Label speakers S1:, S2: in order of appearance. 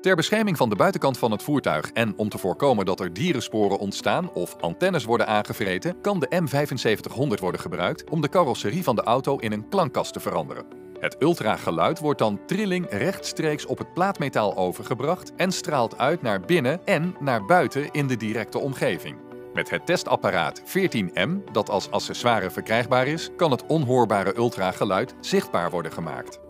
S1: Ter bescherming van de buitenkant van het voertuig en om te voorkomen dat er dierensporen ontstaan of antennes worden aangevreten, kan de M7500 worden gebruikt om de carrosserie van de auto in een klankkast te veranderen. Het ultrageluid wordt dan trilling rechtstreeks op het plaatmetaal overgebracht en straalt uit naar binnen en naar buiten in de directe omgeving. Met het testapparaat 14M, dat als accessoire verkrijgbaar is, kan het onhoorbare ultrageluid zichtbaar worden gemaakt.